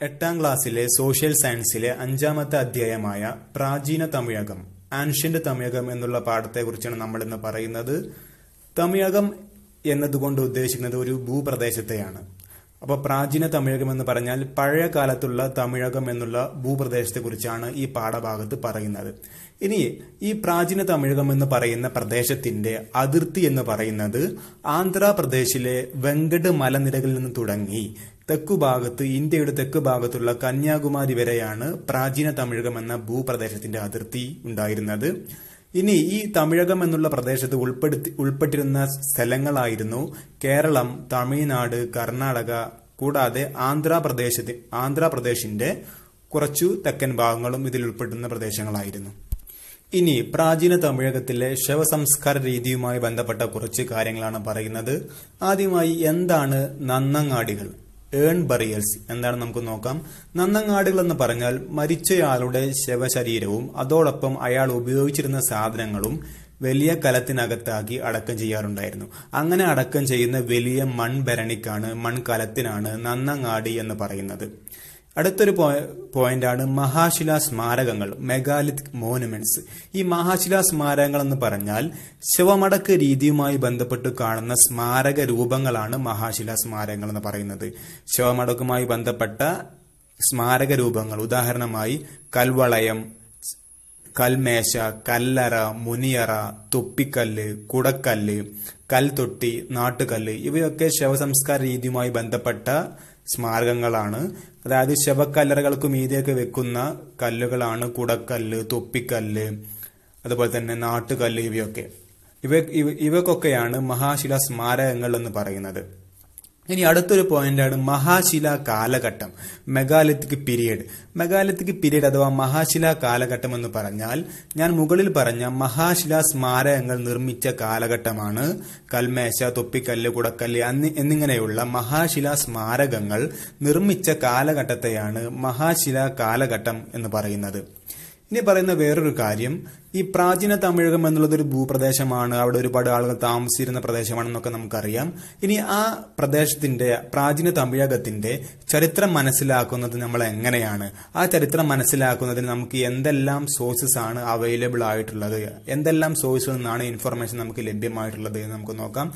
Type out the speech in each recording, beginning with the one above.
എട്ടാം ക്ലാസ്സിലെ സോഷ്യൽ സയൻസിലെ അഞ്ചാമത്തെ അധ്യായമായ പ്രാചീന തമിഴകം ആൻഷ്യന്റ് തമിഴകം എന്നുള്ള പാഠത്തെക്കുറിച്ചാണ് നമ്മൾ ഇന്ന് പറയുന്നത്. തമിഴകം എന്നതുകൊണ്ട് ഉദ്ദേശിക്കുന്നത് ഒരു ഭൂപ്രദേശത്തെയാണ്. അപ്പോൾ പ്രാചീന തമിഴകം എന്ന് പറഞ്ഞാൽ പഴയ കാലത്തുള്ള തമിഴകം എന്നുള്ള ഭൂപ്രദേശത്തെക്കുറിച്ചാണ് ഈ പാഠഭാഗത്ത് പറയുന്നത്. ഇനി ഈ പ്രാചീന തമിഴകം എന്ന് പറയുന്ന പ്രദേശത്തിന്റെ അതിർത്തി എന്ന് പറയുന്നത് ആന്ധ്രാപ്രദേശിലെ വെങ്കട് മലനിരകളിൽ നിന്ന് തുടങ്ങി തെക്കുഭാഗത്ത് ഇന്ത്യയുടെ തെക്ക് ഭാഗത്തുള്ള കന്യാകുമാരി വരെയാണ് പ്രാചീന തമിഴകം എന്ന ഭൂപ്രദേശത്തിന്റെ അതിർത്തി ഉണ്ടായിരുന്നത്. ഇനി ഈ തമിഴകം എന്നുള്ള പ്രദേശത്ത് ഉൾപ്പെടുത്തി ഉൾപ്പെട്ടിരുന്ന സ്ഥലങ്ങളായിരുന്നു കേരളം തമിഴ്നാട് കർണാടക കൂടാതെ ആന്ധ്രാപ്രദേശത്തി ആന്ധ്രാപ്രദേശിന്റെ കുറച്ചു തെക്കൻ ഭാഗങ്ങളും ഇതിൽ ഉൾപ്പെടുന്ന പ്രദേശങ്ങളായിരുന്നു. ഇനി പ്രാചീന തമിഴകത്തിലെ ശവസംസ്കാര രീതിയുമായി ബന്ധപ്പെട്ട കുറച്ച് കാര്യങ്ങളാണ് പറയുന്നത്. ആദ്യമായി എന്താണ് നന്നങ്ങാടികൾ? ഏൺ ബറിയൽസ് എന്താണ് നമുക്ക് നോക്കാം? നന്നങ്ങാടുകൾ എന്ന് പറഞ്ഞാൽ മരിച്ചയാളുടെ ശവശരീരവും അതോടൊപ്പം അയാൾ ഉപയോഗിച്ചിരുന്ന സാധനങ്ങളും വലിയ കലത്തിനകത്താക്കി അടക്കം ചെയ്യാറുണ്ടായിരുന്നു. അങ്ങനെ അടക്കം ചെയ്യുന്ന വലിയ മൺഭരണിക്കാണ് മൺകലത്തിനാണ് നന്നങ്ങാടി എന്ന് പറയുന്നത്. അടുത്തൊരു പോയിന്റാണ് മഹാശിലാ സ്മാരകങ്ങൾ മെഗാലിത് മോണുമെന്റ്സ് ഈ മഹാശിലാ സ്മാരകങ്ങൾ എന്ന് പറഞ്ഞാൽ ശവമടക്ക് രീതിയുമായി ബന്ധപ്പെട്ട് കാണുന്ന സ്മാരക രൂപങ്ങളാണ് മഹാശിലാ സ്മാരകങ്ങൾ എന്ന് പറയുന്നത്. ശവമടക്കുമായി ബന്ധപ്പെട്ട സ്മാരക രൂപങ്ങൾ ഉദാഹരണമായി കൽവളയം കൽമേശ കല്ലറ മുനിയറ തൊപ്പിക്കല്ല് കുടക്കല്ല് കൽത്തൊട്ടി നാട്ടുകല്ല് ഇവയൊക്കെ ശവസംസ്കാര രീതിയുമായി ബന്ധപ്പെട്ട സ്മാരകങ്ങളാണ്. അതായത് ശവക്കല്ലറകൾക്ക് മീതെയൊക്കെ വെക്കുന്ന കല്ലുകളാണ് കുടക്കല്ല് തൊപ്പിക്കല്ല് അതുപോലെ തന്നെ നാട്ടുകല്ല് ഇവയൊക്കെ. ഇവ ഇവക്കൊക്കെയാണ് മഹാശില സ്മാരകങ്ങൾ എന്ന് പറയുന്നത്. ഇനി അടുത്തൊരു പോയിന്റാണ് മഹാശില കാലഘട്ടം. മെഗാലിത്തിക് പീരിയഡ് മെഗാലിത്തിക് പീരിയഡ് അഥവാ മഹാശില കാലഘട്ടം എന്ന് പറഞ്ഞാൽ ഞാൻ മുകളിൽ പറഞ്ഞ മഹാശില സ്മാരകങ്ങൾ നിർമ്മിച്ച കാലഘട്ടമാണ്. കൽമേശ തൊപ്പിക്കല്ല് കുടക്കല്ല് എന്നിങ്ങനെയുള്ള മഹാശില സ്മാരകങ്ങൾ നിർമ്മിച്ച കാലഘട്ടത്തെയാണ് മഹാശില കാലഘട്ടം എന്ന് പറയുന്നത്. ഇനി പറയുന്ന വേറൊരു കാര്യം ഈ പ്രാചീന തമിഴകം എന്നുള്ളത് ഒരു ഭൂപ്രദേശമാണ് അവിടെ ഒരുപാട് ആളുകൾ താമസിച്ചിരുന്ന പ്രദേശമാണെന്നൊക്കെ നമുക്കറിയാം. ഇനി ആ പ്രദേശത്തിന്റെ പ്രാചീന തമിഴകത്തിന്റെ ചരിത്രം മനസ്സിലാക്കുന്നത് നമ്മൾ എങ്ങനെയാണ്? ആ ചരിത്രം മനസ്സിലാക്കുന്നതിന് നമുക്ക് എന്തെല്ലാം സോഴ്സസ് ആണ് അവൈലബിൾ ആയിട്ടുള്ളത്? എന്തെല്ലാം സോഴ്സിൽ നിന്നാണ് ഇൻഫർമേഷൻ നമുക്ക് ലഭ്യമായിട്ടുള്ളത് എന്ന് നമുക്ക് നോക്കാം.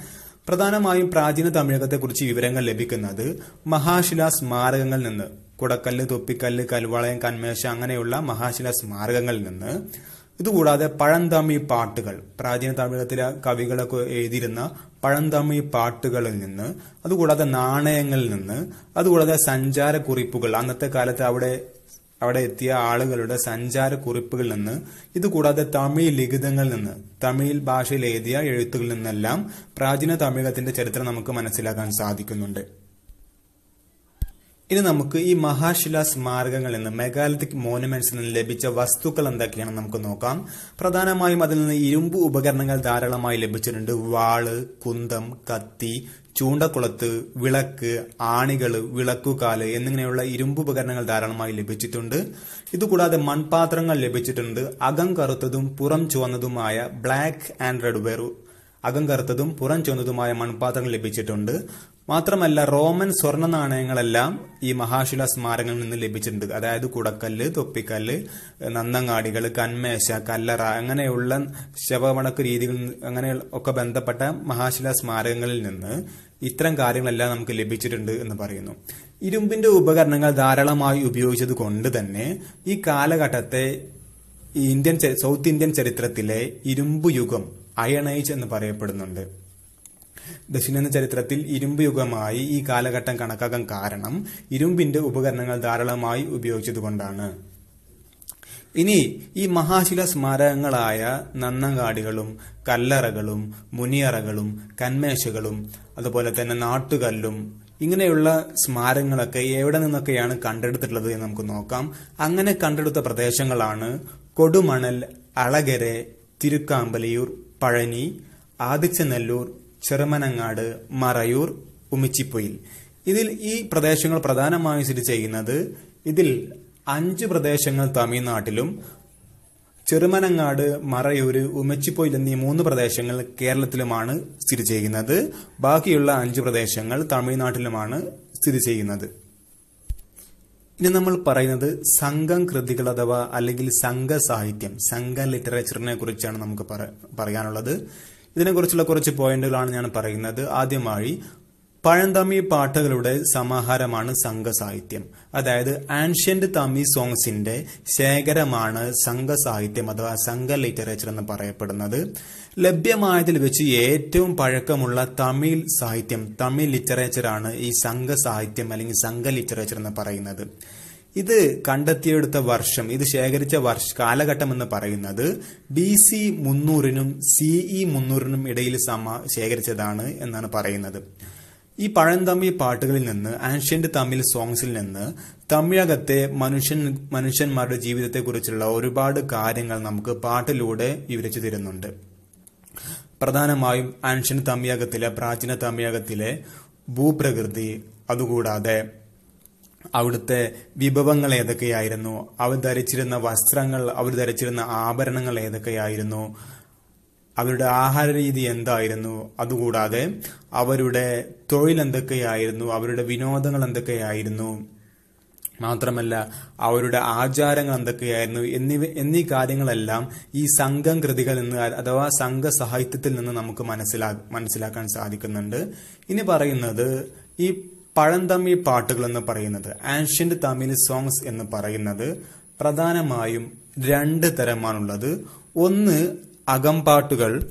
പ്രധാനമായും പ്രാചീന തമിഴകത്തെക്കുറിച്ച് വിവരങ്ങൾ ലഭിക്കുന്നത് മഹാശിലാ സ്മാരകങ്ങളിൽ നിന്ന്. കുടക്കല്ല് തൊപ്പിക്കല്ല് കൽവളയം കന്മേശ അങ്ങനെയുള്ള മഹാശില സ്മാരകങ്ങളിൽ നിന്ന് ഇതുകൂടാതെ പഴന്തമി പാട്ടുകൾ പ്രാചീന തമിഴത്തിലെ കവികളൊക്കെ എഴുതിയിരുന്ന പഴന്തമി പാട്ടുകളിൽ നിന്ന് അതുകൂടാതെ നാണയങ്ങളിൽ നിന്ന് അതുകൂടാതെ സഞ്ചാര കുറിപ്പുകൾ അന്നത്തെ കാലത്ത് അവിടെ അവിടെ എത്തിയ ആളുകളുടെ സഞ്ചാര കുറിപ്പുകളിൽ നിന്ന് ഇതുകൂടാതെ തമിഴ് ലിഖിതങ്ങളിൽ നിന്ന് തമിഴ് ഭാഷയിൽ എഴുതിയ എഴുത്തുകളിൽ നിന്നെല്ലാം പ്രാചീന തമിഴത്തിന്റെ ചരിത്രം നമുക്ക് മനസ്സിലാക്കാൻ സാധിക്കുന്നുണ്ട്. ഇനി നമുക്ക് ഈ മഹാശില സ്മാരകങ്ങളിൽ നിന്ന് മെഗാലിത്തിക് മോണുമെന്റ്സിൽ നിന്ന് ലഭിച്ച വസ്തുക്കൾ എന്തൊക്കെയാണെന്ന് നമുക്ക് നോക്കാം. പ്രധാനമായും അതിൽ നിന്ന് ഇരുമ്പ് ഉപകരണങ്ങൾ ധാരാളമായി ലഭിച്ചിട്ടുണ്ട്. വാൾ കുന്തം കത്തി ചൂണ്ടക്കുളത്ത് വിളക്ക് ആണികൾ വിളക്കുകാൽ എന്നിങ്ങനെയുള്ള ഇരുമ്പ് ഉപകരണങ്ങൾ ധാരാളമായി ലഭിച്ചിട്ടുണ്ട്. ഇതുകൂടാതെ മൺപാത്രങ്ങൾ ലഭിച്ചിട്ടുണ്ട്. അകം കറുത്തതും പുറം ചുവന്നതുമായ ബ്ലാക്ക് ആൻഡ് റെഡ് വെയർ അകം കറുത്തതും പുറം ചുവന്നതുമായ മൺപാത്രങ്ങൾ ലഭിച്ചിട്ടുണ്ട്. മാത്രമല്ല റോമൻ സ്വർണ നാണയങ്ങളെല്ലാം ഈ മഹാശില സ്മാരകങ്ങളിൽ നിന്ന് ലഭിച്ചിട്ടുണ്ട്. അതായത് കുടക്കല്ല് തൊപ്പിക്കല്ല് നന്നങ്ങാടികൾ കന്മേശ കല്ലറ അങ്ങനെയുള്ള ശവമണക്ക് രീതികൾ അങ്ങനെ ഒക്കെ ബന്ധപ്പെട്ട മഹാശില സ്മാരകങ്ങളിൽ നിന്ന് ഇത്തരം കാര്യങ്ങളെല്ലാം നമുക്ക് ലഭിച്ചിട്ടുണ്ട് എന്ന് പറയുന്നു. ഇരുമ്പിന്റെ ഉപകരണങ്ങൾ ധാരാളമായി ഉപയോഗിച്ചത് കൊണ്ട് തന്നെ ഈ കാലഘട്ടത്തെ ഇന്ത്യൻ സൗത്ത് ഇന്ത്യൻ ചരിത്രത്തിലെ ഇരുമ്പ് യുഗം അയൺ ഏജ് എന്ന് പറയപ്പെടുന്നുണ്ട്. ദക്ഷിണേന്ത്യ ചരിത്രത്തിൽ ഇരുമ്പ് യുഗമായി ഈ കാലഘട്ടം കണക്കാക്കാൻ കാരണം ഇരുമ്പിന്റെ ഉപകരണങ്ങൾ ധാരാളമായി ഉപയോഗിച്ചതുകൊണ്ടാണ്. ഇനി ഈ മഹാശില സ്മാരകങ്ങളായ നന്നങ്കാടികളും കല്ലറകളും മുനിയറകളും കന്മേശകളും അതുപോലെ തന്നെ നാട്ടുകല്ലും ഇങ്ങനെയുള്ള സ്മാരകങ്ങളൊക്കെ എവിടെ നിന്നൊക്കെയാണ് കണ്ടെടുത്തിട്ടുള്ളത് എന്ന് നമുക്ക് നോക്കാം. അങ്ങനെ കണ്ടെടുത്ത പ്രദേശങ്ങളാണ് കൊടുമണൽ അളകരെ തിരുക്കാമ്പലിയൂർ പഴനി ആദിച്ചനെല്ലൂർ ചെറുമനങ്ങാട് മറയൂർ ഉമിച്ചിപ്പൊയിൽ. ഇതിൽ ഈ പ്രദേശങ്ങൾ പ്രധാനമായും സ്ഥിതി ചെയ്യുന്നത് ഇതിൽ അഞ്ച് പ്രദേശങ്ങൾ തമിഴ്നാട്ടിലും ചെറുമനങ്ങാട് മറയൂര് ഉമ്മച്ചിപ്പൊയിൽ എന്നീ മൂന്ന് പ്രദേശങ്ങൾ കേരളത്തിലുമാണ് സ്ഥിതി ചെയ്യുന്നത്. ബാക്കിയുള്ള അഞ്ച് പ്രദേശങ്ങൾ തമിഴ്നാട്ടിലുമാണ് സ്ഥിതി ചെയ്യുന്നത്. ഇനി നമ്മൾ പറയുന്നത് സംഘം കൃതികൾ അഥവാ അല്ലെങ്കിൽ സംഘ സാഹിത്യം സംഘ ലിറ്ററേച്ചറിനെ കുറിച്ചാണ് നമുക്ക് പറയാനുള്ളത്. ഇതിനെക്കുറിച്ചുള്ള കുറച്ച് പോയിന്റുകളാണ് ഞാൻ പറയുന്നത്. ആദ്യമായി പഴന്തമി പാട്ടുകളുടെ സമാഹാരമാണ് സംഘസാഹിത്യം. അതായത് ആൻഷ്യന്റ് തമി സോങ്സിന്റെ ശേഖരമാണ് സംഘസാഹിത്യം അഥവാ സംഘ ലിറ്ററേച്ചർ എന്ന് പറയപ്പെടുന്നത്. ലഭ്യമായതിൽ വെച്ച് ഏറ്റവും പഴക്കമുള്ള തമിഴ് സാഹിത്യം തമിഴ് ലിറ്ററേച്ചറാണ് ഈ സംഘസാഹിത്യം അല്ലെങ്കിൽ സംഘ ലിറ്ററേച്ചർ എന്ന് പറയുന്നത്. ഇത് കണ്ടെത്തിയെടുത്ത വർഷം ഇത് ശേഖരിച്ച വർഷ കാലഘട്ടം എന്ന് പറയുന്നത് ബി സി മുന്നൂറിനും സിഇ മുന്നൂറിനും ഇടയിൽ സമ ശേഖരിച്ചതാണ് എന്നാണ് പറയുന്നത്. ഈ പഴന്തമിഴ് പാട്ടുകളിൽ നിന്ന് ആൻഷ്യന്റ് തമിഴ് സോങ്സിൽ നിന്ന് തമിഴകത്തെ മനുഷ്യൻ മനുഷ്യന്മാരുടെ ജീവിതത്തെക്കുറിച്ചുള്ള ഒരുപാട് കാര്യങ്ങൾ നമുക്ക് പാട്ടിലൂടെ വിവരിച്ചു തരുന്നുണ്ട്. പ്രധാനമായും ആൻഷ്യൻ തമിഴകത്തിലെ പ്രാചീന തമിഴകത്തിലെ ഭൂപ്രകൃതി അതുകൂടാതെ അവിടുത്തെ വിഭവങ്ങൾ ഏതൊക്കെയായിരുന്നു? അവർ ധരിച്ചിരുന്ന വസ്ത്രങ്ങൾ അവർ ധരിച്ചിരുന്ന ആഭരണങ്ങൾ ഏതൊക്കെയായിരുന്നു? അവരുടെ ആഹാര രീതി എന്തായിരുന്നു? അതുകൂടാതെ അവരുടെ തൊഴിൽ എന്തൊക്കെയായിരുന്നു? അവരുടെ വിനോദങ്ങൾ എന്തൊക്കെയായിരുന്നു? മാത്രമല്ല അവരുടെ ആചാരങ്ങൾ എന്തൊക്കെയായിരുന്നു? എന്നിവ എന്നീ കാര്യങ്ങളെല്ലാം ഈ സംഘം കൃതികളിൽ നിന്ന് അഥവാ സംഘ സാഹിത്യത്തിൽ നിന്ന് നമുക്ക് മനസ്സിലാ മനസ്സിലാക്കാൻ സാധിക്കുന്നുണ്ട്. ഇനി പറയുന്നത് ഈ പഴന്തമിഴ് പാട്ടുകൾ എന്ന് പറയുന്നത്. ആൻഷ്യന്റ് തമിഴ് സോങ്സ് എന്ന് പറയുന്നത് പ്രധാനമായും രണ്ട് തരമാണുള്ളത്. ഒന്ന് അകംപാട്ടുകൾ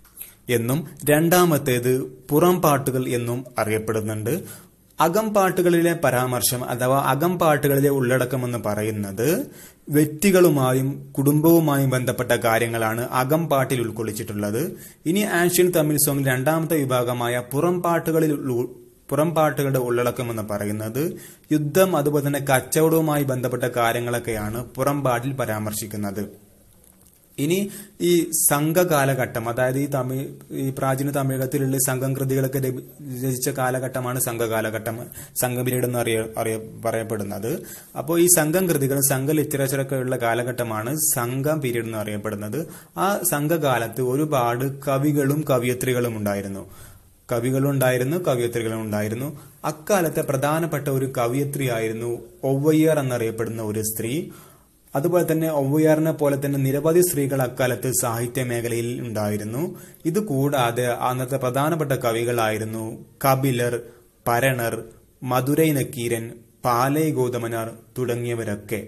എന്നും രണ്ടാമത്തേത് പുറംപാട്ടുകൾ എന്നും അറിയപ്പെടുന്നുണ്ട്. അകംപാട്ടുകളിലെ പരാമർശം അഥവാ അകംപാട്ടുകളിലെ ഉള്ളടക്കം എന്ന് പറയുന്നത് വ്യക്തികളുമായും കുടുംബവുമായും ബന്ധപ്പെട്ട കാര്യങ്ങളാണ് അകംപാട്ടിൽ ഉൾക്കൊള്ളിച്ചിട്ടുള്ളത്. ഇനി ആൻഷ്യൻ തമിഴ് സോങ് രണ്ടാമത്തെ വിഭാഗമായ പുറംപാട്ടുകളിൽ പുറംപാട്ടുകളുടെ ഉള്ളടക്കം എന്ന് പറയുന്നത് യുദ്ധം അതുപോലെ തന്നെ കച്ചവടവുമായി ബന്ധപ്പെട്ട കാര്യങ്ങളൊക്കെയാണ് പുറംപാട്ടിൽ പരാമർശിക്കുന്നത്. ഇനി ഈ സംഘകാലഘട്ടം അതായത് ഈ തമിഴ് ഈ പ്രാചീന തമിഴകത്തിലുള്ള സംഘം കൃതികളൊക്കെ രചിച്ച കാലഘട്ടമാണ് സംഘകാലഘട്ടം കാലഘട്ടം സംഘ എന്ന് അറിയ അറിയ പറയപ്പെടുന്നത്. അപ്പോൾ ഈ സംഘം കൃതികൾ സംഘ ലിറ്ററേച്ചറൊക്കെ ഉള്ള കാലഘട്ടമാണ് സംഘം പീരീഡ് എന്ന് അറിയപ്പെടുന്നത്. ആ സംഘകാലത്ത് ഒരുപാട് കവികളും കവിയത്രികളും ഉണ്ടായിരുന്നു. കവികളും ഉണ്ടായിരുന്നു കവിയത്രികളും ഉണ്ടായിരുന്നു അക്കാലത്തെ പ്രധാനപ്പെട്ട ഒരു കവിയത്രിയായിരുന്നു ഒവ്വയ്യർ എന്നറിയപ്പെടുന്ന ഒരു സ്ത്രീ. അതുപോലെ തന്നെ ഒവ്വയാറിനെ പോലെ തന്നെ നിരവധി സ്ത്രീകൾ അക്കാലത്ത് സാഹിത്യ മേഖലയിൽ ഉണ്ടായിരുന്നു. ഇത് കൂടാതെ അന്നത്തെ പ്രധാനപ്പെട്ട കവികളായിരുന്നു കപിലർ പരണർ മധുരൈ നക്കീരൻ പാലൈ ഗോതമനാർ തുടങ്ങിയവരൊക്കെ.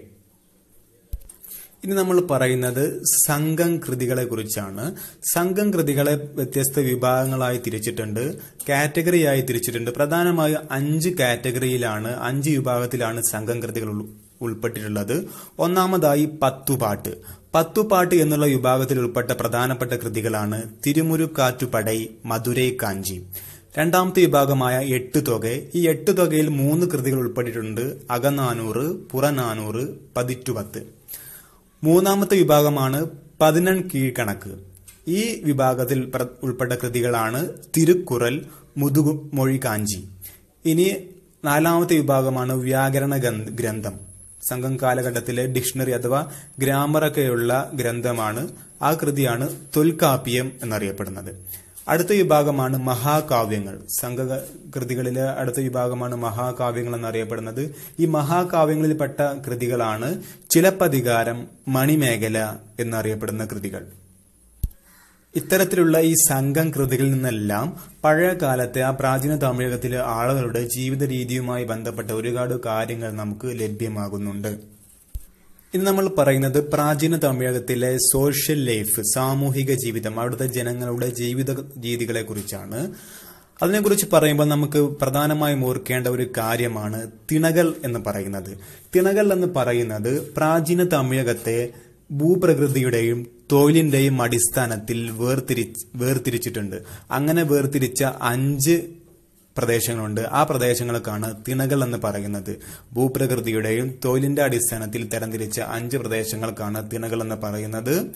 ഇനി നമ്മൾ പറയുന്നത് സംഘം കൃതികളെ കുറിച്ചാണ്. സംഘം കൃതികളെ വ്യത്യസ്ത വിഭാഗങ്ങളായി തിരിച്ചിട്ടുണ്ട്. കാറ്റഗറിയായി തിരിച്ചിട്ടുണ്ട്. പ്രധാനമായും അഞ്ച് കാറ്റഗറിയിലാണ് അഞ്ച് വിഭാഗത്തിലാണ് സംഘം കൃതികൾ ഉൾപ്പെട്ടിട്ടുള്ളത്. ഒന്നാമതായി പത്തുപാട്ട്. പത്തുപാട്ട് എന്നുള്ള വിഭാഗത്തിൽ ഉൾപ്പെട്ട പ്രധാനപ്പെട്ട കൃതികളാണ് തിരുമുരുക്കാറ്റുപടൈ മധുരൈ കാഞ്ചി രണ്ടാമത്തെ വിഭാഗമായ എട്ട് തുക. ഈ എട്ട് തുകയിൽ മൂന്ന് കൃതികൾ ഉൾപ്പെട്ടിട്ടുണ്ട്. അകനാനൂറ് പുറനാനൂറ് പതിറ്റുപത്ത്. മൂന്നാമത്തെ വിഭാഗമാണ് പതിനൺ കീഴ്ക്കണക്ക് ഈ വിഭാഗത്തിൽ ഉൾപ്പെട്ട കൃതികളാണ് തിരുക്കുറൽ മുതുമൊഴി കാഞ്ചി ഇനി നാലാമത്തെ വിഭാഗമാണ് വ്യാകരണ ഗ്രന്ഥം. സംഘം കാലഘട്ടത്തിലെ ഡിക്ഷണറി അഥവാ ഗ്രാമറൊക്കെയുള്ള ഗ്രന്ഥമാണ് ആ കൃതിയാണ് തൊൽക്കാപ്യം എന്നറിയപ്പെടുന്നത്. അടുത്ത വിഭാഗമാണ് മഹാകാവ്യങ്ങൾ. സംഘകൃതികളിലെ അടുത്ത വിഭാഗമാണ് മഹാകാവ്യങ്ങൾ എന്നറിയപ്പെടുന്നത്. ഈ മഹാകാവ്യങ്ങളിൽപ്പെട്ട കൃതികളാണ് ചിലപ്പതികാരം മണിമേഖല എന്നറിയപ്പെടുന്ന കൃതികൾ. ഇത്തരത്തിലുള്ള ഈ സംഘം കൃതികളിൽ നിന്നെല്ലാം പഴയ കാലത്തെ ആ പ്രാചീന തമിഴകത്തിലെ ആളുകളുടെ ജീവിത രീതിയുമായി ബന്ധപ്പെട്ട ഒരുപാട് കാര്യങ്ങൾ നമുക്ക് ലഭ്യമാകുന്നുണ്ട്. ഇന്ന് നമ്മൾ പറയുന്നത് പ്രാചീന തമിഴകത്തിലെ സോഷ്യൽ ലൈഫ് സാമൂഹിക ജീവിതം അവിടുത്തെ ജനങ്ങളുടെ ജീവിത രീതികളെ കുറിച്ചാണ്. അതിനെക്കുറിച്ച് പറയുമ്പോൾ നമുക്ക് പ്രധാനമായും ഓർക്കേണ്ട ഒരു കാര്യമാണ് തിണകൾ എന്ന് പറയുന്നത്. തിണകൾ എന്ന് പറയുന്നത് പ്രാചീന തമിഴകത്തെ ഭൂപ്രകൃതിയുടെയും തൊഴിലിന്റെയും അടിസ്ഥാനത്തിൽ വേർതിരി വേർതിരിച്ചിട്ടുണ്ട്. അങ്ങനെ വേർതിരിച്ച അഞ്ച് പ്രദേശങ്ങളുണ്ട്. ആ പ്രദേശങ്ങൾക്കാണ് തിണകൾ എന്ന് പറയുന്നത്. ഭൂപ്രകൃതിയുടെയും തൊഴിലിന്റെ അടിസ്ഥാനത്തിൽ തരംതിരിച്ച അഞ്ച് പ്രദേശങ്ങൾക്കാണ് തിണകൾ എന്ന് പറയുന്നത്.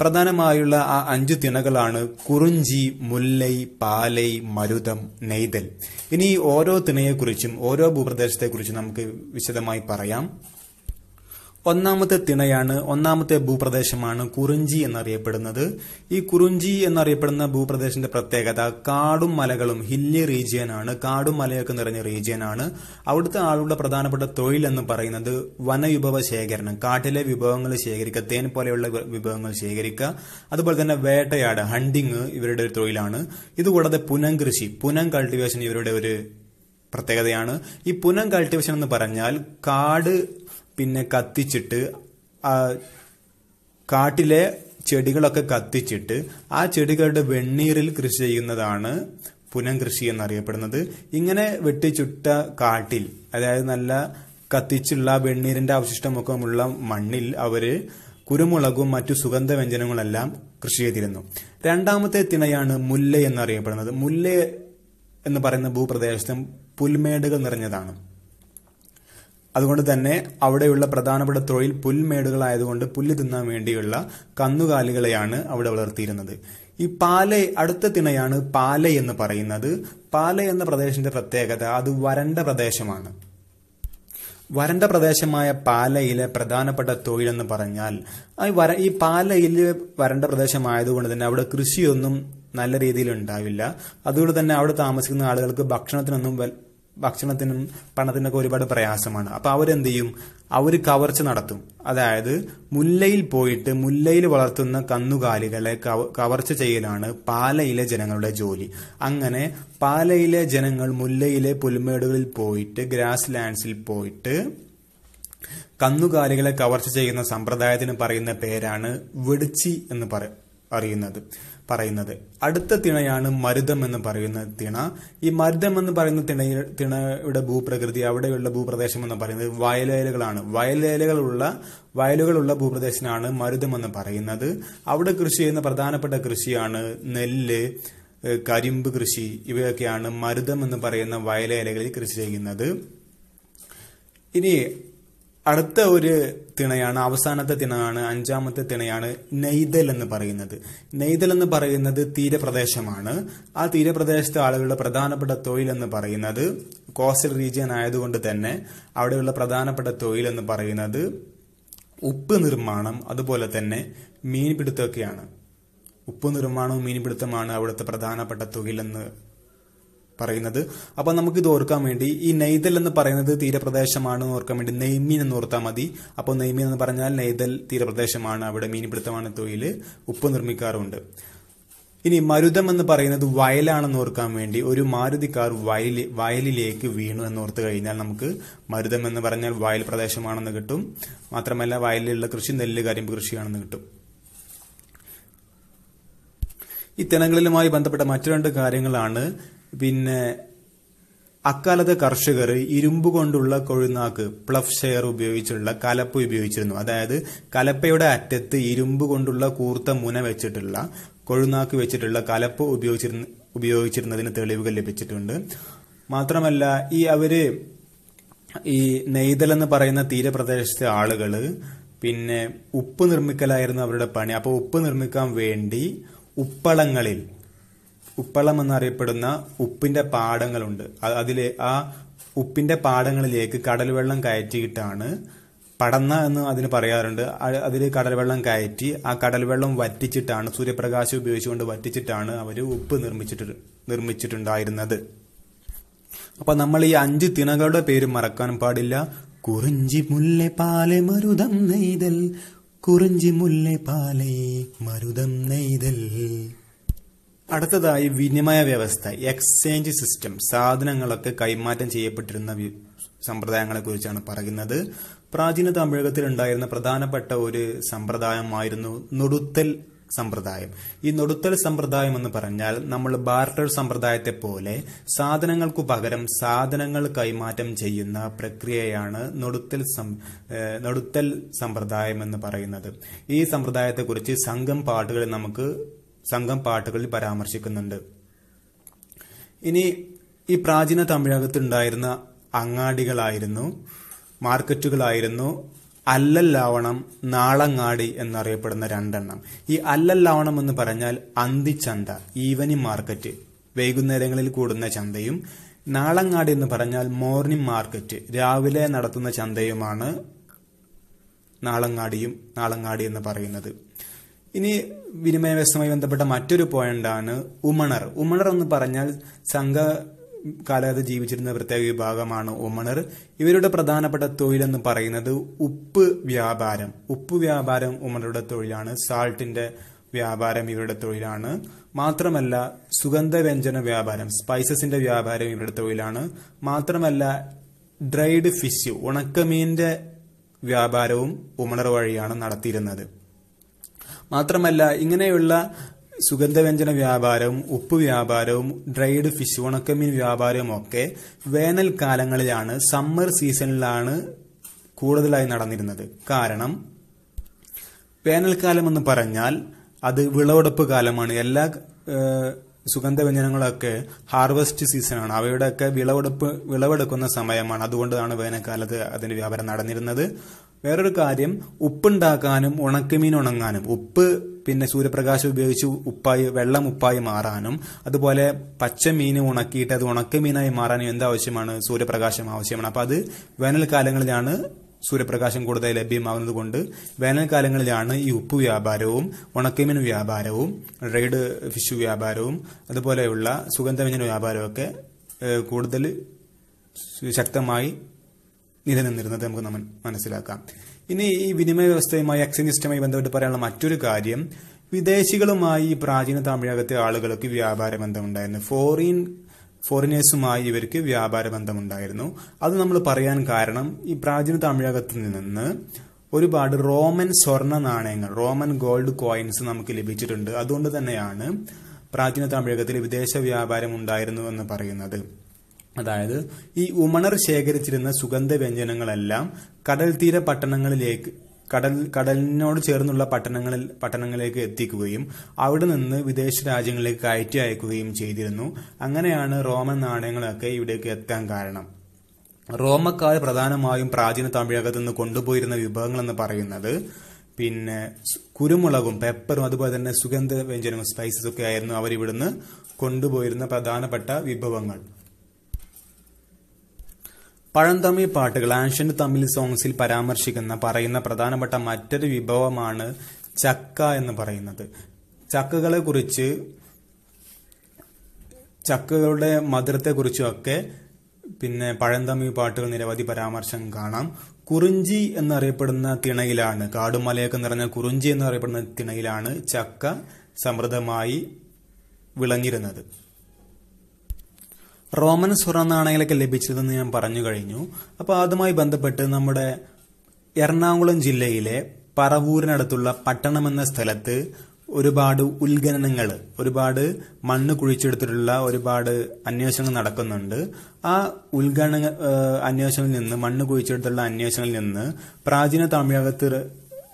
പ്രധാനമായുള്ള ആ അഞ്ച് തിണകളാണ് കുറിഞ്ചി മുല്ലൈ പാലൈ മരുതം നെയ്തൽ. ഇനി ഓരോ തിണയെക്കുറിച്ചും ഓരോ ഭൂപ്രദേശത്തെക്കുറിച്ചും നമുക്ക് വിശദമായി പറയാം. ഒന്നാമത്തെ തിണയാണ് ഒന്നാമത്തെ ഭൂപ്രദേശമാണ് കുറിഞ്ചി എന്നറിയപ്പെടുന്നത്. ഈ കുറിഞ്ചി എന്നറിയപ്പെടുന്ന ഭൂപ്രദേശത്തിന്റെ പ്രത്യേകത കാടും മലകളും ഹില്ലി റീജിയൻ ആണ്. കാടും മലയൊക്കെ നിറഞ്ഞ റീജിയൻ ആണ്. അവിടുത്തെ ആളുകളുടെ പ്രധാനപ്പെട്ട തൊഴിൽ എന്ന് പറയുന്നത് വനവിഭവ ശേഖരണം കാട്ടിലെ വിഭവങ്ങൾ ശേഖരിക്കുക തേൻ പോലെയുള്ള വിഭവങ്ങൾ ശേഖരിക്കുക അതുപോലെ തന്നെ വേട്ടയാട് ഹണ്ടിങ് ഇവരുടെ ഒരു തൊഴിലാണ്. ഇതുകൂടാതെ പുനം കൃഷി പുനം കൾട്ടിവേഷൻ ഇവരുടെ ഒരു പ്രത്യേകതയാണ്. ഈ പുനം കൾട്ടിവേഷൻ എന്ന് പറഞ്ഞാൽ കാട് പിന്നെ കത്തിച്ചിട്ട് കാട്ടിലെ ചെടികളൊക്കെ കത്തിച്ചിട്ട് ആ ചെടികളുടെ വെണ്ണീറിൽ കൃഷി ചെയ്യുന്നതാണ് പുനം കൃഷി എന്നറിയപ്പെടുന്നത്. ഇങ്ങനെ വെട്ടിച്ചുട്ട കാട്ടിൽ അതായത് നല്ല കത്തിച്ചുള്ള വെണ്ണീരിന്റെ അവശിഷ്ടമൊക്കെയുള്ള മണ്ണിൽ അവർ കുരുമുളകും മറ്റു സുഗന്ധവ്യഞ്ജനങ്ങളെല്ലാം കൃഷി ചെയ്തിരുന്നു. രണ്ടാമത്തെ തിണയാണ് മുല്ല എന്നറിയപ്പെടുന്നത്. മുല്ല എന്ന് പറയുന്ന ഭൂപ്രദേശത്തും പുൽമേടുകൾ നിറഞ്ഞതാണ്. അതുകൊണ്ട് തന്നെ അവിടെയുള്ള പ്രധാനപ്പെട്ട തൊഴിൽ പുൽമേടുകളായതുകൊണ്ട് പുല്ല് തിന്നാൻ വേണ്ടിയുള്ള കന്നുകാലികളെയാണ് അവിടെ വളർത്തിയിരുന്നത്. ഈ പാല അടുത്ത തിണയാണ് പാല എന്ന് പറയുന്നത്. പാല എന്ന പ്രദേശത്തിന്റെ പ്രത്യേകത അത് വരണ്ട പ്രദേശമാണ്. വരണ്ട പ്രദേശമായ പാലയിലെ പ്രധാനപ്പെട്ട തൊഴിലെന്ന് പറഞ്ഞാൽ ഈ പാലയിൽ വരണ്ട പ്രദേശമായതുകൊണ്ട് തന്നെ അവിടെ കൃഷിയൊന്നും നല്ല രീതിയിൽ ഉണ്ടാവില്ല. അതുകൊണ്ട് തന്നെ അവിടെ താമസിക്കുന്ന ആളുകൾക്ക് ഭക്ഷണത്തിനൊന്നും ഭക്ഷണത്തിനും പണത്തിനൊക്കെ ഒരുപാട് പ്രയാസമാണ്. അപ്പൊ അവരെന്ത് ചെയ്യും അവർ കവർച്ച നടത്തും. അതായത് മുല്ലയിൽ പോയിട്ട് മുല്ലയിൽ വളർത്തുന്ന കന്നുകാലികളെ കവർച്ച ചെയ്യലാണ് പാലയിലെ ജനങ്ങളുടെ ജോലി. അങ്ങനെ പാലയിലെ ജനങ്ങൾ മുല്ലയിലെ പുൽമേടുകളിൽ പോയിട്ട് ഗ്രാസ് ലാൻഡ്സിൽ പോയിട്ട് കന്നുകാലികളെ കവർച്ച ചെയ്യുന്ന സമ്പ്രദായത്തിന് പറയുന്ന പേരാണ് വെടിച്ചി എന്ന് പറ അറിയുന്നത് പറയുന്നത്. അടുത്ത തിണയാണ് മരുതം എന്ന് പറയുന്ന തിണ. ഈ മരുതം എന്ന് പറയുന്ന തിണ തിണയുടെ ഭൂപ്രകൃതി അവിടെയുള്ള ഭൂപ്രദേശം എന്ന് പറയുന്നത് വയലേലകളാണ്. വയലേലകളുള്ള വയലുകളുള്ള ഭൂപ്രദേശത്തിനാണ് മരുതം എന്ന് പറയുന്നത്. അവിടെ കൃഷി ചെയ്യുന്ന പ്രധാനപ്പെട്ട കൃഷിയാണ് നെല്ല് കരിമ്പ് കൃഷി. ഇവയൊക്കെയാണ് മരുതം എന്ന് പറയുന്ന വയലേലകളിൽ കൃഷി ചെയ്യുന്നത്. ഇനി അടുത്ത ഒരു തിണയാണ് അവസാനത്തെ തിണയാണ് അഞ്ചാമത്തെ തിണയാണ് നെയ്തൽ എന്ന് പറയുന്നത്. നെയ്തൽ എന്ന് പറയുന്നത് തീരപ്രദേശമാണ്. ആ തീരപ്രദേശത്തെ ആളുകളുടെ പ്രധാനപ്പെട്ട തൊഴിൽ എന്ന് പറയുന്നത് കോസ്റ്റൽ റീജിയൻ ആയതുകൊണ്ട് തന്നെ അവിടെയുള്ള പ്രധാനപ്പെട്ട തൊഴിൽ എന്ന് പറയുന്നത് ഉപ്പ് നിർമ്മാണം അതുപോലെ തന്നെ മീൻപിടുത്തമൊക്കെയാണ്. ഉപ്പ് നിർമ്മാണവും മീൻപിടുത്തമാണ് അവിടുത്തെ പ്രധാനപ്പെട്ട തൊഴിലെന്ന് പറയുന്നത്. അപ്പൊ നമുക്ക് ഇത് ഓർക്കാൻ വേണ്ടി ഈ നെയ്തൽ എന്ന് പറയുന്നത് തീരപ്രദേശമാണ് ഓർക്കാൻ വേണ്ടി നെയ്മീൻ എന്ന് ഓർത്താൽ മതി. അപ്പോൾ നെയ്മീൻ എന്ന് പറഞ്ഞാൽ നെയ്തൽ തീരപ്രദേശമാണ്. അവിടെ മീൻപിടുത്തമാണ് തൊഴിൽ ഉപ്പ് നിർമ്മിക്കാറുണ്ട്. ഇനി മരുതം എന്ന് പറയുന്നത് വയലാണെന്ന് ഓർക്കാൻ വേണ്ടി ഒരു മാരുതി കാർ വയലി വയലിലേക്ക് വീണു എന്ന് ഓർത്ത് കഴിഞ്ഞാൽ നമുക്ക് മരുതം എന്ന് പറഞ്ഞാൽ വയൽ പ്രദേശമാണെന്ന് കിട്ടും. മാത്രമല്ല വയലിലുള്ള കൃഷി നെല്ല് കരിമ്പ് കൃഷിയാണെന്ന് കിട്ടും. ഈ തിണങ്ങളിലുമായി ബന്ധപ്പെട്ട മറ്റു രണ്ട് കാര്യങ്ങളാണ് പിന്നെ അക്കാലത്തെ കർഷകർ ഇരുമ്പ് കൊണ്ടുള്ള കൊഴുനാക്ക് പ്ലഫ് ഷെയർ ഉപയോഗിച്ചുള്ള കലപ്പ് ഉപയോഗിച്ചിരുന്നു. അതായത് കലപ്പയുടെ അറ്റത്ത് ഇരുമ്പ് കൊണ്ടുള്ള കൂർത്ത മുന വെച്ചിട്ടുള്ള കൊഴുനാക്ക് വെച്ചിട്ടുള്ള കലപ്പ് ഉപയോഗിച്ചിരുന്ന ഉപയോഗിച്ചിരുന്നതിന് തെളിവുകൾ ലഭിച്ചിട്ടുണ്ട്. മാത്രമല്ല ഈ അവർ ഈ നെയ്തൽ എന്ന് പറയുന്ന തീരപ്രദേശത്തെ ആളുകൾ പിന്നെ ഉപ്പ് നിർമ്മിക്കലായിരുന്നു അവരുടെ പണി. അപ്പോൾ ഉപ്പ് നിർമ്മിക്കാൻ വേണ്ടി ഉപ്പളങ്ങളിൽ ഉപ്പളം എന്നറിയപ്പെടുന്ന ഉപ്പിന്റെ പാടങ്ങളുണ്ട്. അതിലെ ആ ഉപ്പിന്റെ പാടങ്ങളിലേക്ക് കടൽവെള്ളം കയറ്റിയിട്ടാണ് പടന്ന എന്ന് അതിന് പറയാറുണ്ട്. അതിൽ കടൽവെള്ളം കയറ്റി ആ കടൽവെള്ളം വറ്റിച്ചിട്ടാണ് സൂര്യപ്രകാശം ഉപയോഗിച്ചുകൊണ്ട് വറ്റിച്ചിട്ടാണ് അവർ ഉപ്പ് നിർമ്മിച്ചിട്ട് നിർമ്മിച്ചിട്ടുണ്ടായിരുന്നത്. അപ്പൊ നമ്മൾ ഈ അഞ്ച് തിണകളുടെ പേര് മറക്കാൻ പാടില്ല. കുറിഞ്ചി മുല്ലേ പാലെ മരുതം നെയ്തൽ കുറിഞ്ചി മുല്ലേ പാലേ മരുതം നെയ്തൽ. അടുത്തതായി വിനിമയ വ്യവസ്ഥ എക്സ്ചേഞ്ച് സിസ്റ്റം സാധനങ്ങളൊക്കെ കൈമാറ്റം ചെയ്യപ്പെട്ടിരുന്ന സമ്പ്രദായങ്ങളെ കുറിച്ചാണ് പറയുന്നത്. പ്രാചീന തമിഴകത്തിൽ ഉണ്ടായിരുന്ന പ്രധാനപ്പെട്ട ഒരു സമ്പ്രദായമായിരുന്നു നൊടുത്തൽ സമ്പ്രദായം. ഈ നൊടുത്തൽ സമ്പ്രദായം എന്ന് പറഞ്ഞാൽ നമ്മൾ ബാർട്ടർ സമ്പ്രദായത്തെ പോലെ സാധനങ്ങൾക്ക് പകരം സാധനങ്ങൾ കൈമാറ്റം ചെയ്യുന്ന പ്രക്രിയയാണ് നൊടുത്തൽ നൊടുത്തൽ സമ്പ്രദായം എന്ന് പറയുന്നത്. ഈ സമ്പ്രദായത്തെക്കുറിച്ച് സംഘം പാട്ടുകളിൽ നമുക്ക് സംഘം പാട്ടുകളിൽ പരാമർശിക്കുന്നുണ്ട്. ഇനി ഈ പ്രാചീന തമിഴകത്തുണ്ടായിരുന്ന അങ്ങാടികളായിരുന്നു മാർക്കറ്റുകളായിരുന്നു അല്ലല്ലാവണം നാളങ്ങാടി എന്നറിയപ്പെടുന്ന രണ്ടെണ്ണം. ഈ അല്ലല്ലാവണം എന്ന് പറഞ്ഞാൽ അന്തിച്ചന്ത ഈവനിങ് മാർക്കറ്റ് വൈകുന്നേരങ്ങളിൽ കൂടുന്ന ചന്തയും നാളങ്ങാടി എന്ന് പറഞ്ഞാൽ മോർണിംഗ് മാർക്കറ്റ് രാവിലെ നടത്തുന്ന ചന്തയുമാണ് നാളങ്ങാടിയും നാളങ്ങാടി എന്ന് പറയുന്നത്. ഇനി വിനിമയ വ്യവസ്ഥയുമായി ബന്ധപ്പെട്ട മറ്റൊരു പോയിന്റാണ് ഉമണർ. ഉമണർ എന്ന് പറഞ്ഞാൽ സംഘ കാലത്ത് ജീവിച്ചിരുന്ന പ്രത്യേക വിഭാഗമാണ് ഉമണർ. ഇവരുടെ പ്രധാനപ്പെട്ട തൊഴിലെന്ന് പറയുന്നത് ഉപ്പ് വ്യാപാരം. ഉപ്പ് വ്യാപാരം ഉമണരുടെ തൊഴിലാണ്. സാൾട്ടിന്റെ വ്യാപാരം ഇവരുടെ തൊഴിലാണ്. മാത്രമല്ല സുഗന്ധവ്യഞ്ജന വ്യാപാരം സ്പൈസസിന്റെ വ്യാപാരം ഇവരുടെ തൊഴിലാണ്. മാത്രമല്ല ഡ്രൈഡ് ഫിഷ് ഉണക്കമീന്റെ വ്യാപാരവും ഉമണർ വഴിയാണ് നടത്തിയിരുന്നത്. മാത്രമല്ല ഇങ്ങനെയുള്ള സുഗന്ധവ്യഞ്ജന വ്യാപാരവും ഉപ്പ് വ്യാപാരവും ഡ്രൈഡ് ഫിഷ് ഉണക്കമീൻ വ്യാപാരവും ഒക്കെ വേനൽക്കാലങ്ങളിലാണ് സമ്മർ സീസണിലാണ് കൂടുതലായി നടന്നിരുന്നത്. കാരണം വേനൽക്കാലം എന്ന് പറഞ്ഞാൽ അത് വിളവെടുപ്പ് കാലമാണ്. എല്ലാ സുഗന്ധവ്യഞ്ജനങ്ങളൊക്കെ ഹാർവസ്റ്റ് സീസണാണ് അവയുടെയൊക്കെ വിളവെടുപ്പ് വിളവെടുക്കുന്ന സമയമാണ്. അതുകൊണ്ടാണ് വേനൽക്കാലത്ത് അതിന്റെ വ്യാപാരം നടന്നിരുന്നത്. വേറൊരു കാര്യം ഉപ്പുണ്ടാക്കാനും ഉണക്കമീൻ ഉണങ്ങാനും ഉപ്പ് പിന്നെ സൂര്യപ്രകാശം ഉപയോഗിച്ച് ഉപ്പായി വെള്ളം ഉപ്പായി മാറാനും അതുപോലെ പച്ചമീൻ ഉണക്കിയിട്ട് അത് ഉണക്കമീനായി മാറാനും എന്താവശ്യമാണ് സൂര്യപ്രകാശം ആവശ്യമാണ്. അപ്പൊ അത് വേനൽക്കാലങ്ങളിലാണ് സൂര്യപ്രകാശം കൂടുതൽ ലഭ്യമാകുന്നത് കൊണ്ട് വേനൽക്കാലങ്ങളിലാണ് ഈ ഉപ്പ് വ്യാപാരവും ഉണക്കമീൻ വ്യാപാരവും റെയ്ഡ് ഫിഷ് വ്യാപാരവും അതുപോലെയുള്ള സുഗന്ധവ്യഞ്ജന വ്യാപാരവും ഒക്കെ കൂടുതൽ ശക്തമായി നിലനിന്നിരുന്നത് നമുക്ക് മനസ്സിലാക്കാം. ഇനി ഈ വിനിമയ വ്യവസ്ഥയുമായി എക്സ്ചേഞ്ച് സിസ്റ്റമായി ബന്ധപ്പെട്ട് പറയാനുള്ള മറ്റൊരു കാര്യം വിദേശികളുമായി പ്രാചീന തമിഴകത്തെ ആളുകൾക്ക് വ്യാപാര ബന്ധമുണ്ടായിരുന്നു. ഫോറിൻ ഫോറിനേഴ്സുമായി ഇവർക്ക് വ്യാപാര ബന്ധമുണ്ടായിരുന്നു. അത് നമ്മൾ പറയാൻ കാരണം ഈ പ്രാചീന തമിഴകത്തിൽ നിന്ന് ഒരുപാട് റോമൻ സ്വർണ നാണയങ്ങൾ റോമൻ ഗോൾഡ് കോയിൻസ് നമുക്ക് ലഭിച്ചിട്ടുണ്ട്. അതുകൊണ്ട് തന്നെയാണ് പ്രാചീന തമിഴകത്തിൽ വിദേശ വ്യാപാരം ഉണ്ടായിരുന്നു എന്ന് പറയുന്നത്. അതായത് ഈ ഉമണർ ശേഖരിച്ചിരുന്ന സുഗന്ധ വ്യഞ്ജനങ്ങളെല്ലാം കടൽ തീര പട്ടണങ്ങളിലേക്ക് കടൽ കടലിനോട് ചേർന്നുള്ള പട്ടണങ്ങളിൽ പട്ടണങ്ങളിലേക്ക് എത്തിക്കുകയും അവിടെ നിന്ന് വിദേശ രാജ്യങ്ങളിലേക്ക് കയറ്റി അയക്കുകയും ചെയ്തിരുന്നു. അങ്ങനെയാണ് റോമൻ നാണയങ്ങളൊക്കെ ഇവിടേക്ക് എത്താൻ കാരണം. റോമക്കാർ പ്രധാനമായും പ്രാചീന തമിഴകത്ത് നിന്ന് കൊണ്ടുപോയിരുന്ന വിഭവങ്ങൾ എന്ന് പറയുന്നത് പിന്നെ കുരുമുളകും പെപ്പറും അതുപോലെ തന്നെ സുഗന്ധ വ്യഞ്ജനവും സ്പൈസസ് ഒക്കെ ആയിരുന്നു അവർ ഇവിടുന്ന് കൊണ്ടുപോയിരുന്ന പ്രധാനപ്പെട്ട വിഭവങ്ങൾ. പഴന്തമിഴ് പാട്ടുകൾ ആൻഷ്യന്റ് തമിഴ് സോങ്സിൽ പരാമർശിക്കുന്ന പറയുന്ന പ്രധാനപ്പെട്ട മറ്റൊരു വിഭവമാണ് ചക്ക എന്ന് പറയുന്നത്. ചക്കകളെ കുറിച്ച് ചക്കകളുടെ മധുരത്തെക്കുറിച്ചുമൊക്കെ പിന്നെ പഴന്തമിഴ് പാട്ടുകൾ നിരവധി പരാമർശം കാണാം. കുറിഞ്ചി എന്നറിയപ്പെടുന്ന തിണയിലാണ് കാടുമലയൊക്കെ നിറഞ്ഞ കുറിഞ്ചി എന്നറിയപ്പെടുന്ന തിണയിലാണ് ചക്ക സമൃദ്ധമായി വിളഞ്ഞിരുന്നത്. റോമൻ സ്വർണ നാണയങ്ങളൊക്കെ ലഭിച്ചതെന്ന് ഞാൻ പറഞ്ഞു കഴിഞ്ഞു. അപ്പോൾ അതുമായി ബന്ധപ്പെട്ട് നമ്മുടെ എറണാകുളം ജില്ലയിലെ പറവൂരിനടുത്തുള്ള പട്ടണം എന്ന സ്ഥലത്ത് ഒരുപാട് ഉത്ഖനനങ്ങൾ ഒരുപാട് മണ്ണ് കുഴിച്ചെടുത്തിട്ടുള്ള ഒരുപാട് അന്വേഷണങ്ങൾ നടക്കുന്നുണ്ട്. ആ ഉത്ഖനന അന്വേഷണങ്ങളിൽ നിന്ന് മണ്ണ് കുഴിച്ചെടുത്തുള്ള അന്വേഷണങ്ങളിൽ നിന്ന് പ്രാചീന തമിഴകത്ത്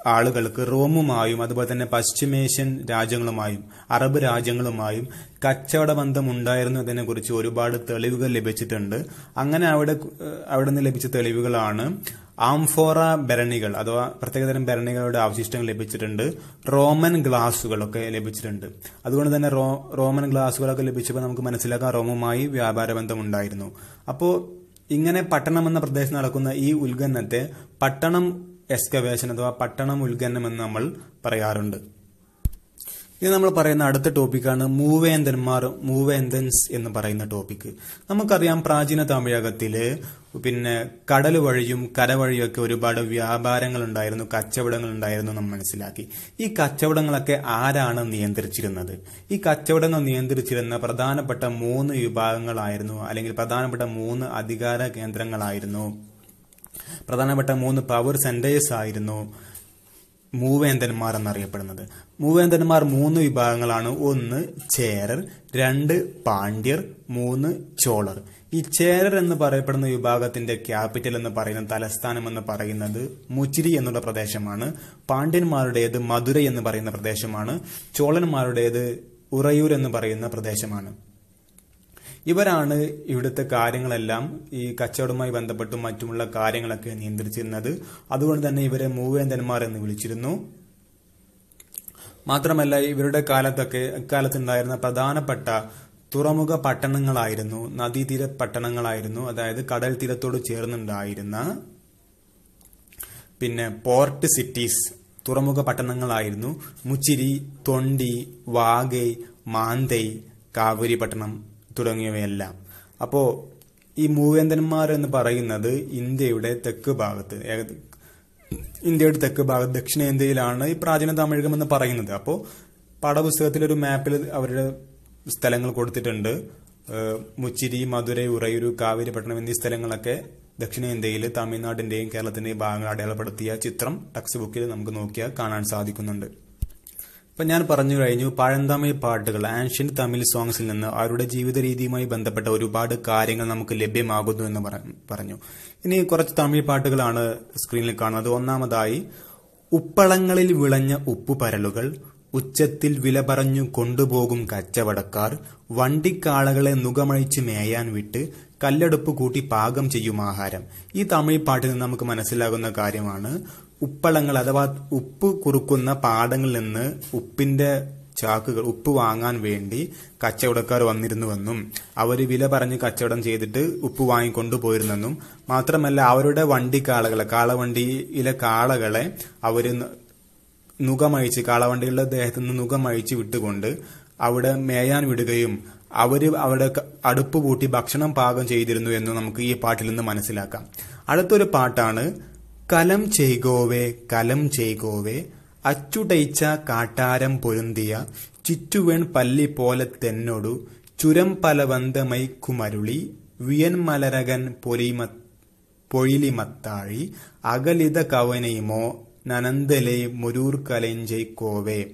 ആളുകൾക്ക് റോമുമായും അതുപോലെ തന്നെ പശ്ചിമേഷ്യൻ രാജ്യങ്ങളുമായും അറബ് രാജ്യങ്ങളുമായും കച്ചവട ബന്ധം ഉണ്ടായിരുന്നു അതിനെക്കുറിച്ച് കുറിച്ച് ഒരുപാട് തെളിവുകൾ ലഭിച്ചിട്ടുണ്ട്. അങ്ങനെ അവിടെ അവിടെ നിന്ന് ലഭിച്ച തെളിവുകളാണ് ആംഫോറ ഭരണികൾ അഥവാ പ്രത്യേകതരം ഭരണികളുടെ അവശിഷ്ടങ്ങൾ ലഭിച്ചിട്ടുണ്ട്. റോമൻ ഗ്ലാസുകളൊക്കെ ലഭിച്ചിട്ടുണ്ട്. അതുകൊണ്ട് തന്നെ റോമൻ ഗ്ലാസുകളൊക്കെ ലഭിച്ചപ്പോൾ നമുക്ക് മനസ്സിലാക്കാം റോമുമായി വ്യാപാര ബന്ധം ഉണ്ടായിരുന്നു അപ്പോൾ ഇങ്ങനെ പട്ടണം എന്ന പ്രദേശത്ത് നടക്കുന്ന ഈ ഉത്ഖനനത്തെ പട്ടണം എക്സ്കവേഷൻ അഥവാ പട്ടണം ഉത്ഖനനം എന്ന് നമ്മൾ പറയാറുണ്ട്. ഇത് നമ്മൾ പറയുന്ന അടുത്ത ടോപ്പിക്കാണ് മൂവേന്തന്മാർ മൂവേന്തൻസ് എന്ന് പറയുന്ന ടോപ്പിക്ക് നമുക്കറിയാം പ്രാചീന തമിഴകത്തിൽ പിന്നെ കടൽ വഴിയും കര വഴിയൊക്കെ ഒരുപാട് വ്യാപാരങ്ങൾ ഉണ്ടായിരുന്നു കച്ചവടങ്ങൾ ഉണ്ടായിരുന്നു നമ്മൾ മനസ്സിലാക്കി. ഈ കച്ചവടങ്ങളൊക്കെ ആരാണ് നിയന്ത്രിച്ചിരുന്നത്? ഈ കച്ചവടങ്ങൾ നിയന്ത്രിച്ചിരുന്ന പ്രധാനപ്പെട്ട മൂന്ന് വിഭാഗങ്ങളായിരുന്നു അല്ലെങ്കിൽ പ്രധാനപ്പെട്ട മൂന്ന് അധികാര കേന്ദ്രങ്ങളായിരുന്നു. പ്രധാനപ്പെട്ട മൂന്ന് പവർ സെന്റേഴ്സ് ആയിരുന്നു മൂവേന്തന്മാർ എന്നറിയപ്പെടുന്നത് മൂവേന്തന്മാർ മൂന്ന് വിഭാഗങ്ങളാണ്. ഒന്ന് ചേരർ രണ്ട് പാണ്ഡ്യർ മൂന്ന് ചോളർ. ഈ ചേരർ എന്ന് പറയപ്പെടുന്ന വിഭാഗത്തിന്റെ ക്യാപിറ്റൽ എന്ന് പറയുന്ന തലസ്ഥാനം എന്ന് പറയുന്നത് മുച്ചിരി എന്നുള്ള പ്രദേശമാണ്. പാണ്ഡ്യന്മാരുടേത് മധുര എന്ന് പറയുന്ന പ്രദേശമാണ്. ചോളന്മാരുടേത് ഉറയൂർ എന്ന് പറയുന്ന പ്രദേശമാണ്. ഇവരാണ് ഇവിടുത്തെ കാര്യങ്ങളെല്ലാം ഈ കച്ചവടവുമായി ബന്ധപ്പെട്ടും മറ്റുമുള്ള കാര്യങ്ങളൊക്കെ നിയന്ത്രിച്ചിരുന്നത്. അതുകൊണ്ട് തന്നെ ഇവരെ മൂവേന്തന്മാർ എന്ന് വിളിച്ചിരുന്നു. മാത്രമല്ല ഇവരുടെ കാലത്തൊക്കെ അക്കാലത്തുണ്ടായിരുന്ന പ്രധാനപ്പെട്ട തുറമുഖ പട്ടണങ്ങളായിരുന്നു നദീതീര പട്ടണങ്ങളായിരുന്നു അതായത് കടൽ തീരത്തോട് ചേർന്നുണ്ടായിരുന്ന പിന്നെ പോർട്ട് സിറ്റീസ് തുറമുഖ പട്ടണങ്ങളായിരുന്നു. മുച്ചിരി തൊണ്ടി വാഗൈ മാന്തൈ കാവേരിപട്ടണം തുടങ്ങിയവയെല്ലാം. അപ്പോൾ ഈ മൂവേന്ദ്രന്മാർ എന്ന് പറയുന്നത് ഇന്ത്യയുടെ തെക്ക് ഭാഗത്ത് ഇന്ത്യയുടെ തെക്ക് ഭാഗത്ത് ദക്ഷിണേന്ത്യയിലാണ് ഈ പ്രാചീന തമിഴകം എന്ന് പറയുന്നത്. അപ്പോൾ പാഠപുസ്തകത്തിൽ ഒരു മാപ്പിൽ അവരുടെ സ്ഥലങ്ങൾ കൊടുത്തിട്ടുണ്ട്. മുച്ചിരി മധുരൈ ഉറയൂരു കാവേരിപട്ടണം എന്നീ സ്ഥലങ്ങളൊക്കെ ദക്ഷിണേന്ത്യയിൽ തമിഴ്നാടിന്റെയും കേരളത്തിന്റെയും ഭാഗങ്ങൾ അടയാളപ്പെടുത്തിയ ചിത്രം ടെക്സ്റ്റ് ബുക്കിൽ നമുക്ക് നോക്കിയാൽ കാണാൻ സാധിക്കുന്നുണ്ട്. ഇപ്പൊ ഞാൻ പറഞ്ഞു കഴിഞ്ഞു പഴന്തമിഴ് പാട്ടുകൾ ആൻഷ്യന്റ് തമിഴ് സോങ്സിൽ നിന്ന് അവരുടെ ജീവിത രീതിയുമായി ബന്ധപ്പെട്ട ഒരുപാട് കാര്യങ്ങൾ നമുക്ക് ലഭ്യമാകുന്നു എന്ന് പറഞ്ഞു. ഇനി കുറച്ച് തമിഴ് പാട്ടുകളാണ് സ്ക്രീനിൽ കാണുന്നത്. ഒന്നാമതായി ഉപ്പളങ്ങളിൽ വിളഞ്ഞ ഉപ്പുപരലുകൾ ഉച്ചത്തിൽ വില പറഞ്ഞു കൊണ്ടുപോകും കച്ചവടക്കാർ വണ്ടിക്കാളകളെ നുകമഴിച്ച് മേയാൻ വിട്ട് കല്ലെടുപ്പ് കൂട്ടി പാകം ചെയ്യും ആഹാരം. ഈ തമിഴ് പാട്ടിൽ നിന്ന് നമുക്ക് മനസ്സിലാകുന്ന കാര്യമാണ് ഉപ്പളങ്ങൾ അഥവാ ഉപ്പ് കുറുക്കുന്ന പാടങ്ങളിൽ നിന്ന് ഉപ്പിന്റെ ചാക്കുകൾ ഉപ്പ് വാങ്ങാൻ വേണ്ടി കച്ചവടക്കാർ വന്നിരുന്നുവെന്നും അവർ വില പറഞ്ഞ് കച്ചവടം ചെയ്തിട്ട് ഉപ്പ് വാങ്ങിക്കൊണ്ടുപോയിരുന്നെന്നും മാത്രമല്ല അവരുടെ വണ്ടി കാളകളെ കാളവണ്ടിയിലെ കാളകളെ അവർ നുകമഴിച്ച് കാളവണ്ടികളുടെ ദേഹത്ത് നിന്ന് നുകമഴിച്ച് വിട്ടുകൊണ്ട് അവിടെ മേയാൻ വിടുകയും അവർ അവിടെ അടുപ്പ് കൂട്ടി ഭക്ഷണം പാകം ചെയ്തിരുന്നു എന്ന് നമുക്ക് ഈ പാട്ടിൽ നിന്ന് മനസ്സിലാക്കാം. അടുത്തൊരു പാട്ടാണ് കലം ചെയ്കോവേ കലം ചെയ്കോവേ. അച്ചുടയിച്ച കാട്ടാരം പൊരുന്തിയ ചുറ്റുവേൺ പല്ലി പോലെ തെന്നൊടു. ചുരം പലവന്തമൈ കുമരുളി വിയൻ മലരകൻ പൊലിമ പൊഴിലിമത്താഴി. അകലിത കവനയുമോ നനന്തലെ മുരൂർ കലഞ്ചൈ കോവേ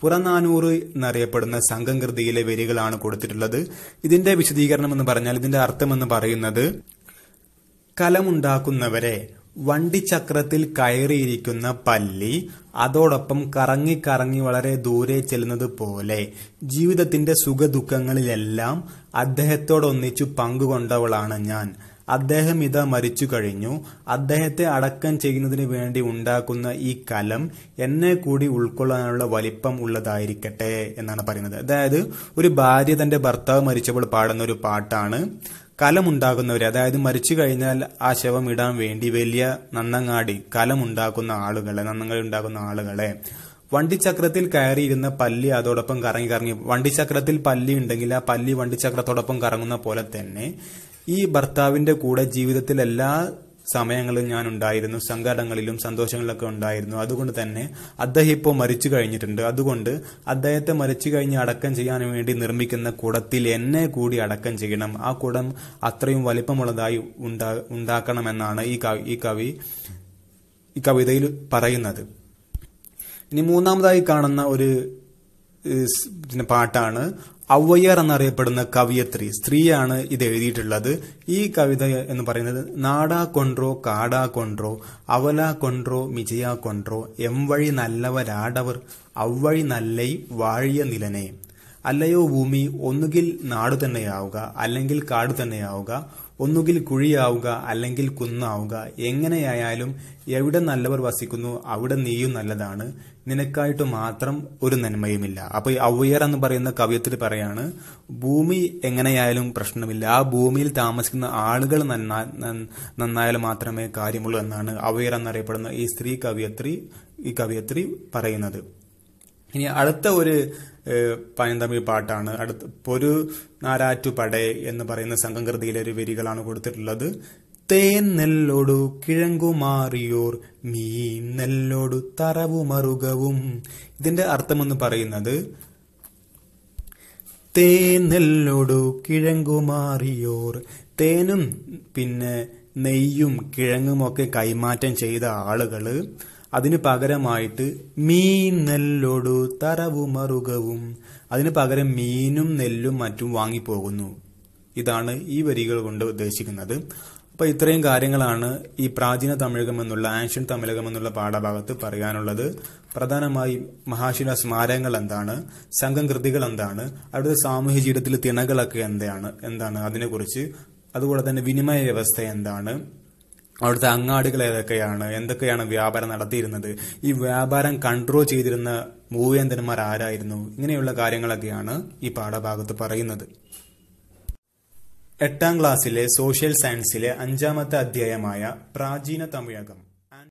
പുറനാനൂറ് എന്നറിയപ്പെടുന്ന സംഘംകൃതിയിലെ വരികളാണ് കൊടുത്തിട്ടുള്ളത്. ഇതിന്റെ വിശദീകരണം എന്ന് പറഞ്ഞാൽ ഇതിന്റെ അർത്ഥം എന്ന് പറയുന്നത് കലമുണ്ടാക്കുന്നവരെ വണ്ടിച്ചക്രത്തിൽ കയറിയിരിക്കുന്ന പല്ലി അതോടൊപ്പം കറങ്ങി കറങ്ങി വളരെ ദൂരെ ചെല്ലുന്നത് പോലെ ജീവിതത്തിന്റെ സുഖദുഃഖങ്ങളിലെല്ലാം അദ്ദേഹത്തോടൊന്നിച്ചു പങ്കുകൊണ്ടവളാണ് ഞാൻ. അദ്ദേഹം ഇതാ മരിച്ചു കഴിഞ്ഞു. അദ്ദേഹത്തെ അടക്കം ചെയ്യുന്നതിന് വേണ്ടി ഉണ്ടാക്കുന്ന ഈ കലം എന്നെ കൂടി ഉൾക്കൊള്ളാനുള്ള വലിപ്പം ഉള്ളതായിരിക്കട്ടെ എന്നാണ് പറയുന്നത്. അതായത് ഒരു ഭാര്യ തന്റെ ഭർത്താവ് മരിച്ചപ്പോൾ പാടുന്ന ഒരു പാട്ടാണ്. കലമുണ്ടാക്കുന്നവരെ അതായത് മരിച്ചു കഴിഞ്ഞാൽ ആ ശവം ഇടാൻ വേണ്ടി വലിയ നന്നങ്ങാടി കലമുണ്ടാക്കുന്ന ആളുകളെ നന്നങ്ങാടി ഉണ്ടാക്കുന്ന ആളുകളെ. വണ്ടിച്ചക്രത്തിൽ കയറിയിരുന്ന പല്ലി അതോടൊപ്പം കറങ്ങി കറങ്ങി വണ്ടിച്ചക്രത്തിൽ പല്ലി ഉണ്ടെങ്കിൽ ആ പല്ലി വണ്ടിച്ചക്രത്തോടൊപ്പം കറങ്ങുന്ന പോലെ തന്നെ ഈ ഭർത്താവിന്റെ കൂടെ ജീവിതത്തിൽ എല്ലാ സമയങ്ങളിലും ഞാൻ ഉണ്ടായിരുന്നു സങ്കടങ്ങളിലും സന്തോഷങ്ങളിലൊക്കെ ഉണ്ടായിരുന്നു. അതുകൊണ്ട് തന്നെ അദ്ദേഹം ഇപ്പോൾ മരിച്ചു കഴിഞ്ഞിട്ടുണ്ട്. അതുകൊണ്ട് അദ്ദേഹത്തെ മരിച്ചു കഴിഞ്ഞ് അടക്കം ചെയ്യാൻ വേണ്ടി നിർമ്മിക്കുന്ന കുടത്തിൽ എന്നെ കൂടി അടക്കം ചെയ്യണം. ആ കുടം അത്രയും വലിപ്പമുള്ളതായി ഉണ്ടാ ഉണ്ടാക്കണമെന്നാണ് ഈ കവി ഈ കവി ഈ കവിതയിൽ പറയുന്നത്. ഇനി മൂന്നാമതായി കാണുന്ന ഒരു പാട്ടാണ് ഔവയ്യർ എന്നറിയപ്പെടുന്ന കവിയത്രി സ്ത്രീയാണ് ഇത് എഴുതിയിട്ടുള്ളത്. ഈ കവിത എന്ന് പറയുന്നത് നാടാ കൊണ്ട്രോ കാടാ കൊണ്ട്രോ അവല കൊണ്ട്രോ മിജയ കൊണ്ട്രോ എംവഴി നല്ലവരാടവർ ഔവഴി നല്ലൈ വാഴിയ നിലനെ. അല്ലയോ ഭൂമി ഒന്നുകിൽ നാടു തന്നെയാവുക അല്ലെങ്കിൽ കാട് തന്നെയാവുക ഒന്നുകിൽ കുഴിയാവുക അല്ലെങ്കിൽ കുന്നാവുക. എങ്ങനെയായാലും എവിടെ നല്ലവർ വസിക്കുന്നു അവിടെ നീയും നല്ലതാണ്. നിനക്കായിട്ട് മാത്രം ഒരു നന്മയുമില്ല. അപ്പൊ ഈ എന്ന് പറയുന്ന കവിയത്തിൽ പറയാണ് ഭൂമി എങ്ങനെയായാലും പ്രശ്നമില്ല. ആ ഭൂമിയിൽ താമസിക്കുന്ന ആളുകൾ നന്നായാൽ മാത്രമേ കാര്യമുള്ളൂ എന്നാണ് അവയർ എന്നറിയപ്പെടുന്ന ഈ സ്ത്രീ കവിയത്രി ഈ കവിയത്രി പറയുന്നത്. ഇനി അടുത്ത ഒരു പഴന്തമിഴ് പാട്ടാണ്. അടുത്ത പൊരു നാരാറ്റു നാരാറ്റുപടേ എന്ന് പറയുന്ന സംഘകൃതിയിലെ ഒരു വരികളാണ് കൊടുത്തിട്ടുള്ളത്. തേൻ നെല്ലോടു കിഴങ്കുമാറിയോർ മീൻ നെല്ലോടു തറവുമറുകവും. ഇതിന്റെ അർത്ഥമെന്ന് പറയുന്നത് തേൻ നെല്ലോടു കിഴങ്കുമാറിയോർ തേനും പിന്നെ നെയ്യും കിഴങ്ങുമൊക്കെ കൈമാറ്റം ചെയ്ത ആളുകൾ അതിന് പകരമായിട്ട് മീൻ നെല്ലോടു തറവുമറുകവും അതിന് പകരം മീനും നെല്ലും മറ്റും വാങ്ങിപ്പോകുന്നു. ഇതാണ് ഈ വരികൾ കൊണ്ട് ഉദ്ദേശിക്കുന്നത്. അപ്പൊ ഇത്രയും കാര്യങ്ങളാണ് ഈ പ്രാചീന തമിഴകം എന്നുള്ള ആൻഷ്യൻ തമിഴകം എന്നുള്ള പാഠഭാഗത്ത് പറയാനുള്ളത്. പ്രധാനമായി മഹാശില സ്മാരകങ്ങൾ എന്താണ് സംഘം കൃതികൾ എന്താണ് അവിടുത്തെ സാമൂഹ്യ ജീവിതത്തിൽ തിണകളൊക്കെ എന്താണ് എന്താണ് അതിനെക്കുറിച്ച് അതുപോലെ തന്നെ വിനിമയ വ്യവസ്ഥ എന്താണ് അവിടുത്തെ അങ്ങാടികൾ ഏതൊക്കെയാണ്? എന്തൊക്കെയാണ് വ്യാപാരം നടത്തിയിരുന്നത്? ഈ വ്യാപാരം കൺട്രോൾ ചെയ്തിരുന്ന മൂവേന്ദ്രന്മാർ ആരായിരുന്നു? ഇങ്ങനെയുള്ള കാര്യങ്ങളൊക്കെയാണ് ഈ പാഠഭാഗത്ത് പറയുന്നത്. എട്ടാം ക്ലാസ്സിലെ സോഷ്യൽ സയൻസിലെ അഞ്ചാമത്തെ അധ്യായമായ പ്രാചീന തമിഴകം.